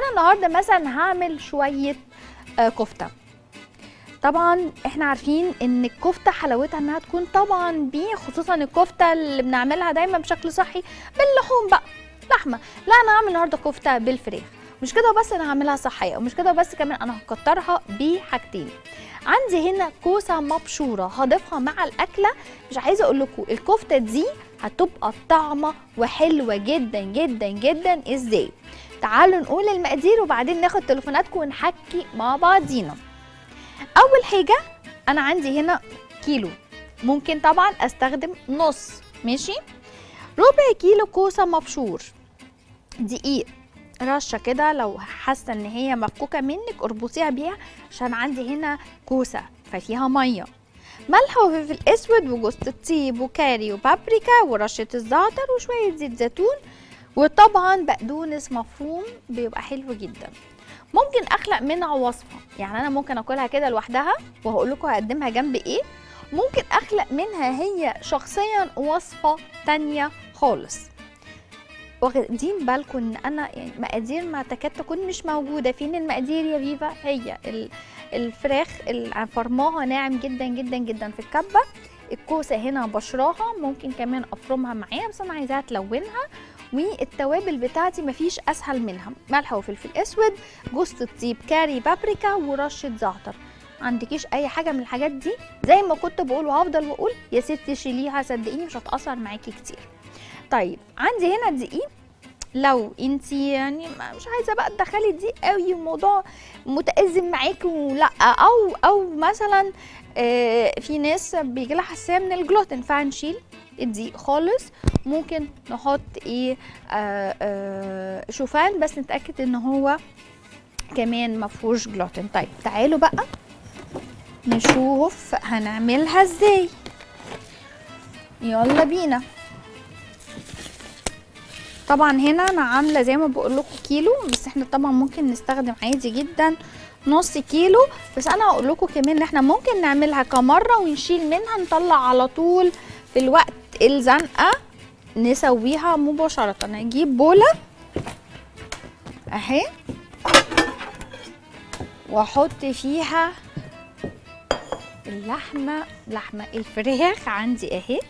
أنا النهارده مثلا هعمل شوية آه كفته. طبعا إحنا عارفين ان الكفته حلاوتها انها تكون طبعا بيه خصوصا الكفته اللي بنعملها دايما بشكل صحي باللحوم بقى لحمة. لا أنا هعمل النهارده كفته بالفراخ. مش كده بس أنا هعملها صحية ومش كده بس كمان أنا هكترها بحاجتين. عندي هنا كوسة مبشورة هضيفها مع الأكلة. مش عايزة أقول لكم الكفتة دي هتبقى طعمة وحلوة جدا جدا جدا. إزاي؟ تعالوا نقول المقادير وبعدين ناخد تليفوناتكم ونحكي مع بعضينا. أول حاجة أنا عندي هنا كيلو. ممكن طبعا أستخدم نص. ماشي؟ ربع كيلو كوسة مبشور. دقيق. رشة كده لو حاسة إن هي مفكوكة منك اربطيها بيها عشان عندي هنا كوسة ففيها مية. ملح وفلفل أسود وجوز الطيب وكاري وبابريكا ورشة الزعتر وشوية زيت زيتون وطبعا بقدونس مفروم بيبقى حلو جدا. ممكن أخلق منها وصفة. يعني أنا ممكن آكلها كده لوحدها وهقول لكم هقدمها جنب إيه. ممكن أخلق منها هي شخصيا وصفة تانية خالص. واخدين بالكم إن أنا يعني مقادير ما تكاد تكون مش موجودة. فين المقادير يا فيفا؟ هي ال- الفراخ اللي فرماها ناعم جدا جدا جدا في الكبة. الكوسة هنا بشراها. ممكن كمان أفرمها معايا. بس أنا عايزاها تلونها. والتوابل بتاعتي مفيش أسهل منها. ملح وفلفل أسود جوز الطيب كاري بابريكا ورشة زعتر. عندكيش أي حاجة من الحاجات دي؟ زي ما كنت بقول وهفضل بقول يا ستي شيليها صدقيني مش هتأثر معاكي كتير. طيب عندي هنا دقيق. لو انت يعني مش عايزة بقى تدخلي دقيق قوي الموضوع متأزم معاكي ولا أو أو مثلا في ناس بيجي لها حساسية من الجلوتين فهنشيل الدقيق خالص. ممكن نحط إيه آه آه شوفان بس نتأكد إن هو كمان ما فيهوش جلوتين. طيب تعالوا بقى نشوف هنعملها إزاي. يلا بينا. طبعا هنا أنا عاملة زي ما بقول لكم كيلو بس إحنا طبعا ممكن نستخدم عادي جدا. نص كيلو بس أنا هقول لكم كمان إن إحنا ممكن نعملها كمرة ونشيل منها نطلع على طول في الوقت الزنقة نسويها مباشرة. نجيب بولة أهي وأحط فيها اللحمة لحمة الفراخ عندي أهي.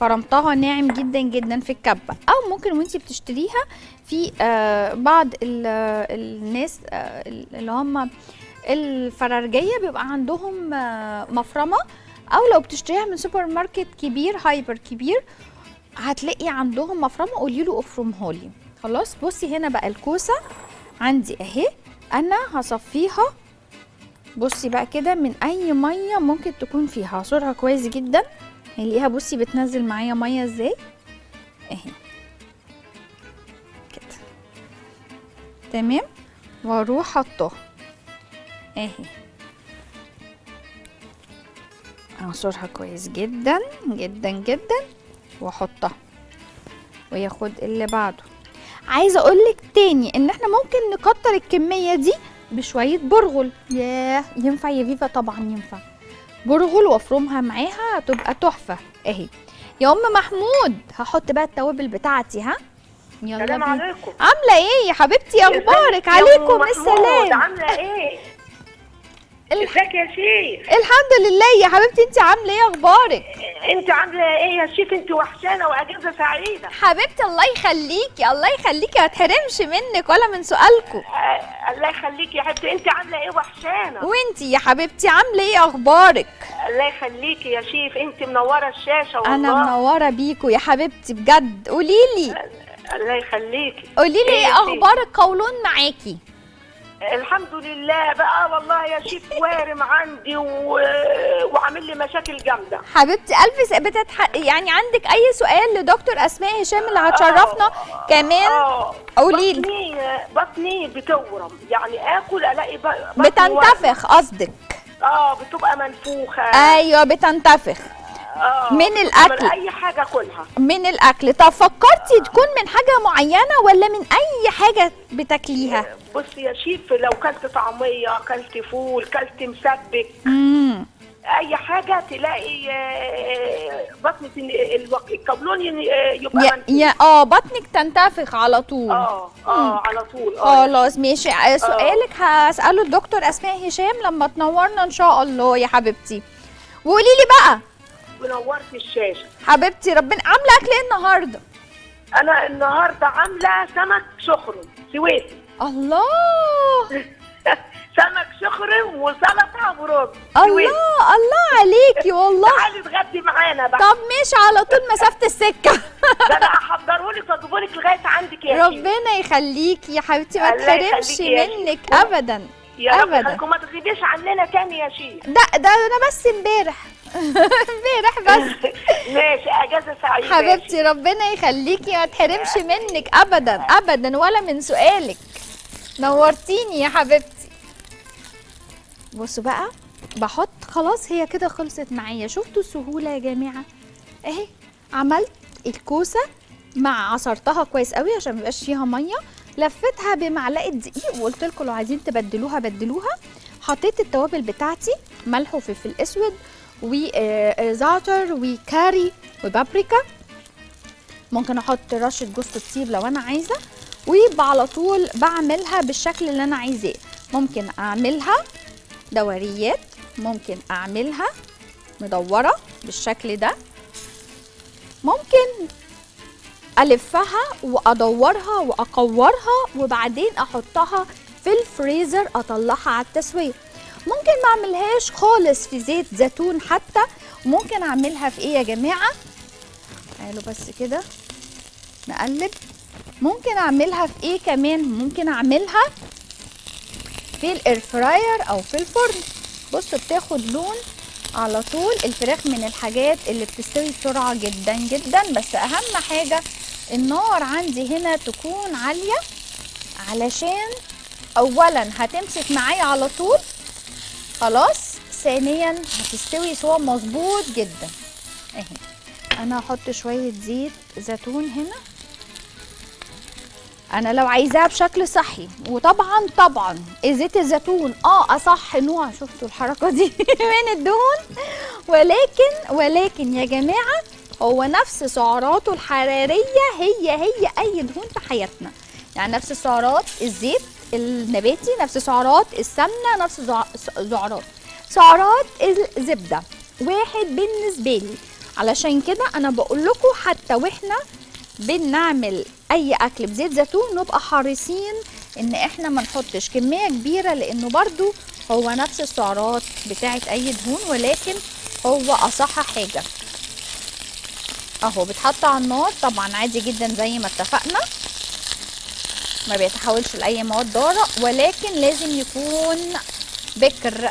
فرمتها ناعم جدا جدا في الكبة. أو ممكن وانتي بتشتريها في آه بعض ال- الناس آه اللي هم الفرارجية بيبقى عندهم آه مفرمة. أو لو بتشتريها من سوبر ماركت كبير hyper كبير هتلاقي عندهم مفرمة. قولي له افرمها لي خلاص بصي هنا بقى الكوسة عندي أهي. أنا هصفيها. بصي بقى كده من أي مية ممكن تكون فيها. هعصرها كويس جدا. هنلاقيها. بصي بتنزل معايا مية إزاي؟ اهي. كده. تمام؟ وأروح حطها اهي. اعصرها كويس جدا جدا جدا واحطها. وياخد اللي بعده. عايزة أقولك تاني إن إحنا ممكن نكتر الكمية دي بشوية برغل. ياه! ينفع يا فيفا؟ طبعا ينفع. برغل وافرمها معاها هتبقى تحفة. اهي. يا أم محمود هحط بقى التوابل بتاعتي ها؟ يلا بينا. عليكم. عاملة إيه يا حبيبتي؟ أخبارك؟ عليكم؟ السلام. عاملة إيه؟ ازيك يا شيخ؟ الحمد لله يا حبيبتي انت عاملة إيه؟ أخبارك؟ انت عاملة إيه يا شيخ؟ انت وحشانة وأجازة سعيدة. حبيبتي الله يخليكي الله يخليكي ما تحرمش منك ولا من سؤالكم. آه الله يخليكي يا حبيبتي. انت عاملة إيه وحشانة؟ وانتي يا حبيبتي عاملة إيه؟ أخبارك؟ الله يخليكي يا شيخ. انت منورة الشاشة والله. أنا منورة بيكوا يا حبيبتي بجد. قولي لي الله يخليكي. قولي لي إيه؟ أخبار القولون معاكي؟ الحمد لله بقى والله يا شيخ وارم عندي و... وعامل لي مشاكل جامدة. حبيبتي ألف س- بتتح... يعني عندك أي سؤال لدكتور أسماء هشام اللي هتشرفنا؟ كمان آه قوليلي. بطني بطني بتورم. يعني آكل ألاقي ب- بطني بتنتفخ قصدك. آه بتبقى منفوخة. أيوه بتنتفخ. آه من الأكل. من أي حاجة كلها من الأكل. طب فكرتي تكون من حاجة معينة ولا من أي حاجة بتاكليها؟ بصي يا شيف لو كلت طعمية كلت فول كلت مسبك امم أي حاجة تلاقي آه، الوق- القولون آه، يبقى يا آه بطنك تنتفخ على طول. آه آه على طول. آه خلاص ماشي. آه، سؤالك هسأله الدكتور أسماء هشام لما تنورنا إن شاء الله يا حبيبتي. وقولي لي بقى ونورت الشاشه. حبيبتي ربنا عاملة أكل إيه النهاردة؟ أنا النهارده عامله سمك شخرم سويسي الله! سمك شخرم وسلطه ورز الله الله عليكي والله. تعالي اتغدي معانا بقى. طب ماشي على طول مسافة السكة. ده أنا هحضره لك واجيبه لك لغاية عندك يا ربنا يخليكي يا حبيبتي ما تحرمش يا منك. أبدا يا رب ما تغيبيش عننا تاني يا شيخ. ده ده أنا بس امبارح. امبارح بس. ماشي أجازة سعيدة. حبيبتي. ربنا يخليكي ما تحرمش منك ابدا ابدا ولا من سؤالك. نورتيني يا حبيبتي. بصوا بقى بحط خلاص هي كده خلصت معايا. شفتوا السهولة يا جماعة؟ أهي عملت الكوسة مع عصرتها كويس قوي عشان ما يبقاش فيها مية. لفتها بمعلقة دقيق وقلت لكم لو عايزين تبدلوها بدلوها. حطيت التوابل بتاعتي ملح وفلفل أسود وزعتر وكاري وبابريكا ممكن أحط رشة جوز الطيب لو أنا عايزة. وعلى طول بعملها بالشكل اللي أنا عايزاه. ممكن أعملها دوريات ممكن أعملها مدورة بالشكل ده. ممكن ألفها وأدورها وأقورها وبعدين أحطها في الفريزر أطلعها على التسوية. ممكن ما اعملهاش خالص في زيت زيتون حتى. ممكن اعملها في إيه يا جماعة؟ تعالوا بس كده نقلب. ممكن اعملها في إيه كمان؟ ممكن اعملها في الاير فراير أو في الفرن. بصوا بتاخد لون على طول. الفراخ من الحاجات اللي بتستوي بسرعة جدا جدا. بس أهم حاجة النار عندي هنا تكون عالية علشان اولا هتمسك معايا على طول. خلاص ثانيا هتستوي سوا مظبوط جدا. اهي. أنا هحط شوية زيت زيتون هنا. أنا لو عايزاها بشكل صحي وطبعا طبعا زيت الزيتون آه أصح نوع شفتوا الحركة دي؟ من الدهون. ولكن ولكن يا جماعة هو نفس سعراته الحرارية هي هي أي دهون في حياتنا. يعني نفس سعرات الزيت النباتي نفس سعرات السمنة نفس سعرات. سعرات الزبدة. واحد بالنسبة لي. علشان كده أنا بقول لكم حتى وإحنا بنعمل أي أكل بزيت زيتون نبقى حريصين إن إحنا ما نحطش كمية كبيرة لأنه برضو هو نفس السعرات بتاعه أي دهون ولكن هو أصح حاجة. أهو بتحط على النار. طبعا عادي جدا زي ما اتفقنا. ما بيتحولش لأي مواد ضارة ولكن لازم يكون بكر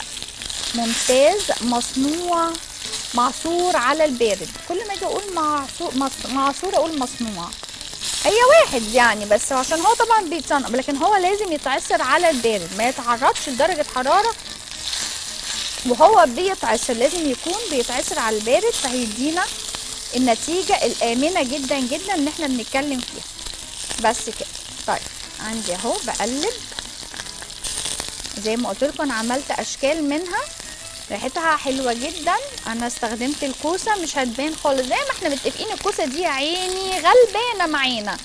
ممتاز مصنوع معصور على البارد. كل ما أجي أقول معصور معصور أقول مصنوع. هي واحد يعني بس عشان هو طبعا بيتصنع لكن هو لازم يتعصر على البارد. ما يتعرضش لدرجة حرارة وهو بيتعصر. لازم يكون بيتعصر على البارد فهيدينا النتيجة الآمنة جدا جدا اللي إحنا بنتكلم فيها. بس كده. طيب. عندي اهو بقلب. زي ما قلت لكم أنا عملت أشكال منها. ريحتها حلوة جدا. أنا استخدمت الكوسة مش هتبان خالص. زي ما إحنا متفقين الكوسة دي عيني غلبانة معانا.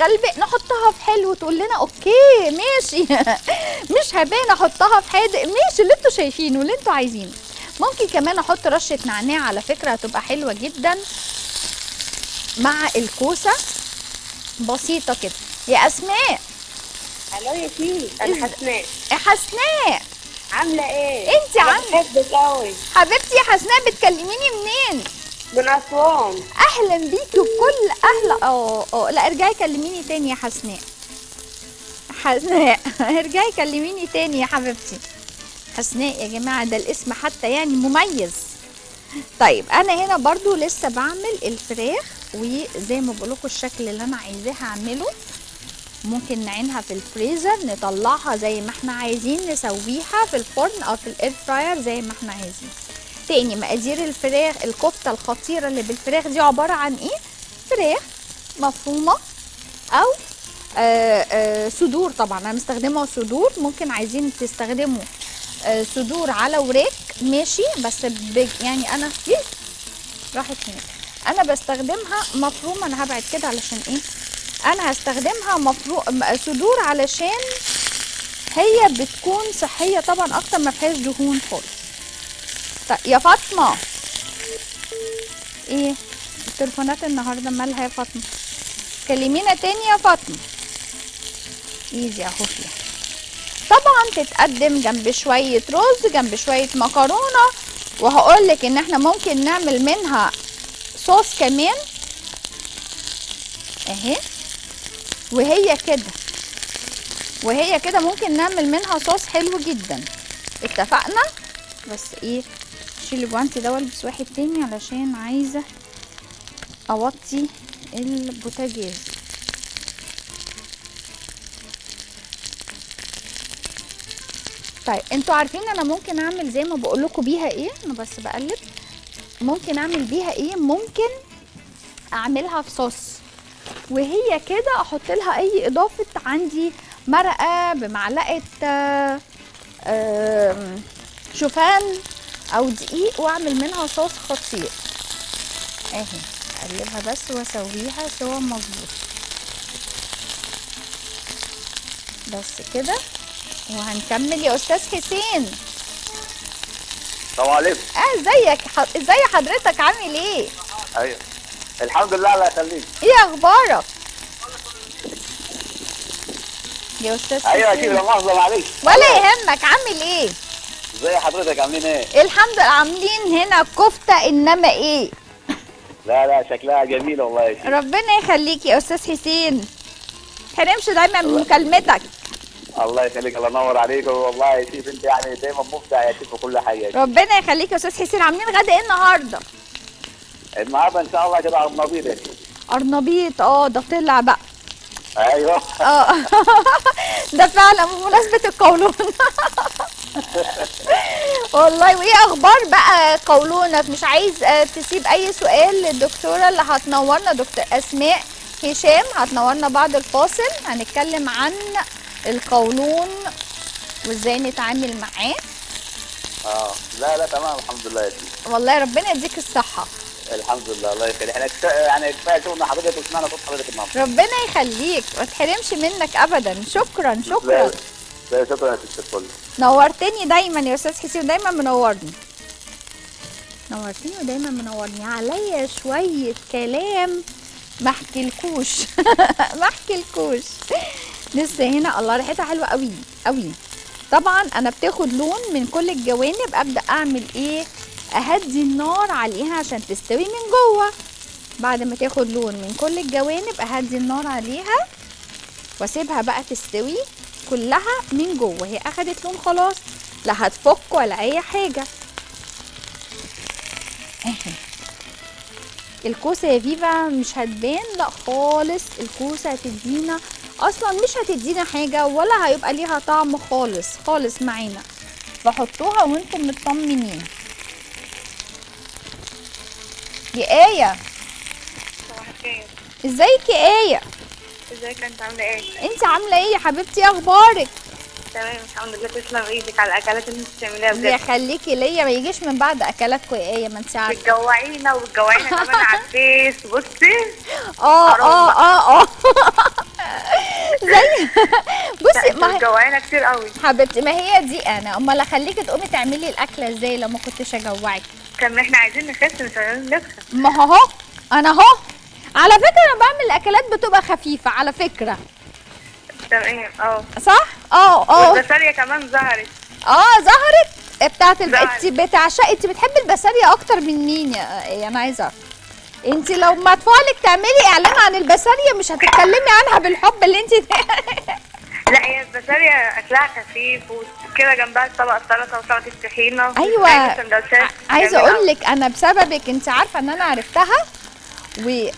غلبان نحطها في حلو. تقول لنا أوكي ماشي. مش هبان أحطها في حادق. ماشي اللي أنتوا شايفينه اللي أنتوا عايزينه. ممكن كمان أحط رشة نعناع على فكرة هتبقى حلوة جدا. مع الكوسة بسيطة كده. يا أسماء. ألو يا شيخ أنا حسناء. يا حسناء. عاملة إيه؟ انتي أنا عاملة- بحبك قوي حبيبتي يا حسناء بتكلميني منين؟ من أسوان. أهلا بيكي وكل أهلا آه آه لا ارجعي كلميني تاني يا حسناء. حسناء. ارجعي كلميني تاني يا حبيبتي. حسناء يا جماعة ده الاسم حتى يعني مميز. طيب أنا هنا برضو لسه بعمل الفراخ وزي ما بقول لكم الشكل اللي أنا عايزاه هعمله. ممكن نعينها في الفريزر نطلعها زي ما إحنا عايزين نسويها في الفرن أو في الاير فراير زي ما إحنا عايزين. تاني مقادير الفراخ الكفتة الخطيرة اللي بالفراخ دي عبارة عن إيه؟ فراخ مفرومة أو آه آه صدور طبعا. أنا مستخدمة صدور ممكن عايزين تستخدموا آه صدور على وراك ماشي؟ بس يعني أنا؟ راحت هناك. أنا بستخدمها مفروم أنا هبعد كده علشان إيه؟ أنا هستخدمها مفروم صدور علشان هي بتكون صحية طبعا أكتر ما فيهاش دهون خالص. طيب يا فاطمة. إيه؟ التليفونات النهارده مالها يا فاطمة؟ كلمينا تاني يا فاطمة. ايزي أهو. فيها طبعا تتقدم جنب شوية رز جنب شوية مكرونة وهقول لك إن إحنا ممكن نعمل منها صوص كمان. أهي. وهي كده. وهي كده ممكن نعمل منها صوص حلو جدا. اتفقنا؟ بس إيه شيل الجوانتي ده والبس واحد تاني علشان عايزة أوطي البوتاجاز. طيب أنتوا عارفين أنا ممكن أعمل زي ما بقول لكم بيها إيه؟ أنا بس بقلب. ممكن أعمل بيها إيه؟ ممكن أعملها في صوص. وهي كده أحط لها أي إضافة عندي مرقة بمعلقة آه، شوفان أو دقيق وأعمل منها صوص خطير. أهي أقلبها بس وأسويها سوا مظبوط. بس كده وهنكمل يا أستاذ حسين. السلام عليكم. آه إزيك؟ إزي حضرتك؟ عامل إيه؟ أيوه. الحمد لله الله يخليك إيه أخبارك؟ يا أستاذ أيوه حسين. أكيد لا مؤاخذه معلش ولا يهمك عامل إيه؟ ازي حضرتك؟ عاملين إيه؟ الحمد لله عاملين هنا كفتة إنما إيه؟ لا لا شكلها جميلة والله يا شيخ ربنا يخليك يا أستاذ حسين. تحرمش دايما من مكالمتك. الله يخليك الله ينور عليك. والله يا شيخ أنت يعني دايما مبدع يا شيخ في كل حاجة. ربنا يخليك يا أستاذ حسين عاملين غدا إيه النهارده؟ النهارده إن شاء الله كده يا شيخ ارنبيط آه ده طلع بقى أيوه. آه. ده فعلا بمناسبة القولون. والله وإيه أخبار بقى قولونك؟ مش عايز آه، تسيب أي سؤال للدكتورة اللي هتنورنا دكتور أسماء هشام. هتنورنا بعد الفاصل. هنتكلم عن القولون وإزاي نتعامل معاه. آه. لا لا تمام الحمد لله يا شيخ. والله ربنا يديك الصحة. الحمد لله الله يخليك. إحنا كفاية- يعني كفاية شغلنا حضرتك وسمعنا صوت حضرتك النهارده. ربنا يخليك. ما تحرمش منك ابدا. شكرا شكرا. لا لا شكرا يا ست الكل نورتني دايما يا أستاذ حسين دايما منورني. نورتني ودايما منورني. عليا شوية كلام. ما احكيلكوش ما احكيلكوش لسه هنا. الله ريحتها حلوة قوي قوي طبعا أنا بتاخد لون من كل الجوانب أبدأ أعمل إيه؟ أهدي النار عليها عشان تستوي من جوه. بعد ما تاخد لون من كل الجوانب أهدي النار عليها وأسيبها بقى تستوي كلها من جوه. هي أخدت لون خلاص لا هتفك ولا أي حاجة. الكوسة يا فيفا مش هتبان لا خالص. الكوسة هتدينا أصلا مش هتدينا حاجة ولا هيبقى ليها طعم خالص خالص معانا. فحطوها وأنتم مطمنين. يا إيه ازيك يا إيه ازيك انت عاملة إيه؟ أنت عاملة إيه يا حبيبتي؟ إيه أخبارك؟ تمام الحمد لله تسلم إيدك على الأكلات اللي أنت بتعمليها بجد. يخليكي ليا ما يجيش من بعد اكلاتكم يا إيه ما أنت عارفة. بتجوعينا وبتجوعينا كمان على الفيس بصي. آه آه آه آه. زي بصي ما هي بتجوعينا كتير قوي. حبيبتي ما هي دي أنا. أمال أخليكي تقومي تعملي الأكلة إزاي لو ما كنتش أجوعك؟ كان إحنا عايزين نخس مش عايزين نخس. ما هو أهو أنا أهو. على فكرة أنا بعمل الأكلات بتبقى خفيفة على فكرة. تمام آه صح؟ أه أه. والبسارية كمان ظهرت. أه ظهرت؟ بتاعت الب... انت بتعشقي انت بتحبي البسارية أكتر من مين يا إيه أنا عايزه اعرف انت لو مدفوع لك تعملي اعلان عن البسارية مش هتتكلمي عنها بالحب اللي انت لا هي البسارية أكلها خفيف وكده جنبها طبق سلطة وسلطة الطحينة أيوه. عايزة أقول لك أنا بسببك انت عارفة إن أنا عرفتها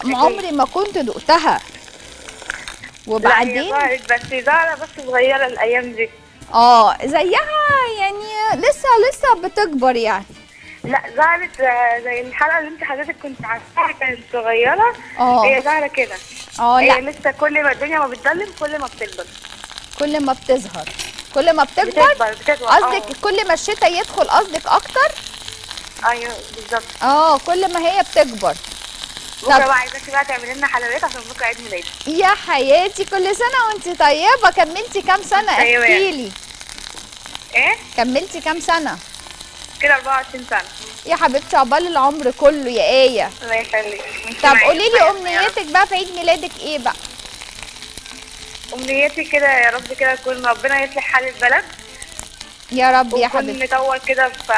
وعمري ما كنت دقتها. وبعدين؟ ظهرت بس ظاهرة بس صغيرة الأيام دي. آه زيها يعني لسه لسه بتكبر يعني. لا ظهرت آه، زي الحلقة اللي انت حضرتك كنت عارفاها كانت صغيرة. آه. هي ظاهرة كده. آه هي لا لسه كل ما الدنيا ما بتضلم كل ما بتكبر. كل ما بتظهر. كل ما بتكبر قصدك كل ما الشتاء يدخل قصدك أكتر؟ أيوه بالظبط. آه كل ما هي بتكبر. بكرة. بقى عايزاكي بقى تعملي لنا حلويات عشان بكرة عيد ميلادي. يا حياتي كل سنة وانت طيبة. كملتي كام سنة؟ احكي لي إيه؟ كملتي كام سنة؟ كده 24 سنة. يا حبيبتي عقبال العمر كله يا آية. الله يخليك. طب قولي لي. أمنيتك بقى في عيد ميلادك إيه بقى؟ أمنيتي كده يا رب كده يكون ربنا يصلح حال البلد. يا رب يا حبيبتي. نطور كده في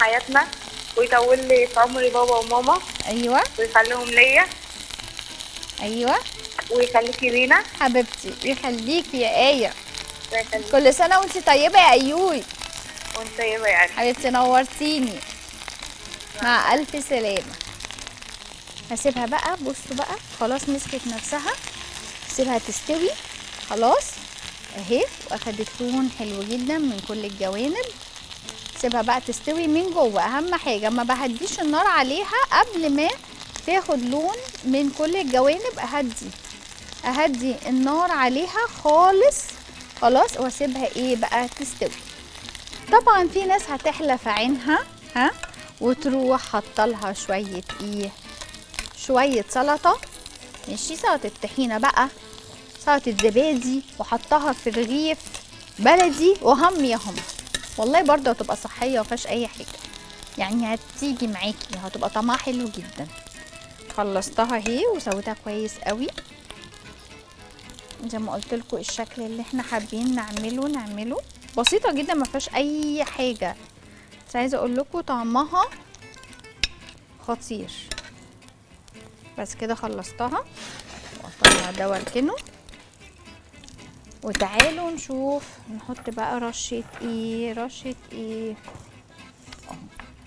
حياتنا ويطول لي في عمري بابا وماما. أيوه. ويخليهم ليا. أيوه. ويخليكي لينا حبيبتي يخليكي يا آية. كل سنة وانت طيبة يا أيوي. وانت طيبه يعني حبيبتي نورتيني. مع ألف سلامة. هسيبها بقى بصوا بقى خلاص مسكت نفسها. سيبها تستوي. خلاص اهي واخدت لون حلو جدا من كل الجوانب. سيبها بقى تستوي من جوه. أهم حاجة ما بهديش النار عليها قبل ما تاخد لون من كل الجوانب. أهدي أهدي النار عليها خالص. خلاص وأسيبها إيه بقى تستوي. طبعا في ناس هتحلى في عينها ها؟ وتروح حاطة شوية إيه شوية سلطة. ماشي؟ سلطة طحينه بقى سلطة زبادي وحطها في رغيف بلدي وهم يا هم. والله برضه هتبقى صحية ومفيهاش أي حاجة. يعني هتيجي معاكي هتبقى طعمها حلو جدا. خلصتها أهي وسويتها كويس قوي زي ما قلت لكم الشكل اللي إحنا حابين نعمله نعمله. بسيطة جدا ما فيهاش أي حاجة. بس عايزة أقول لكم طعمها خطير. بس كده خلصتها. واطلع ده وأركنه. وتعالوا نشوف. نحط بقى رشة إيه؟ رشة إيه؟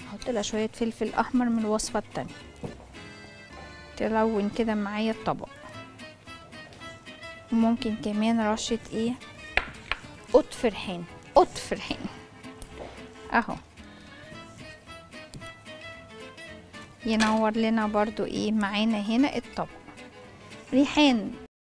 أحط لها شوية فلفل أحمر من الوصفة التانية. تلون كده معايا الطبق. وممكن كمان رشة إيه؟ قطف ريحان ريحان اهو ينور لنا برضو إيه معانا هنا الطبق ريحان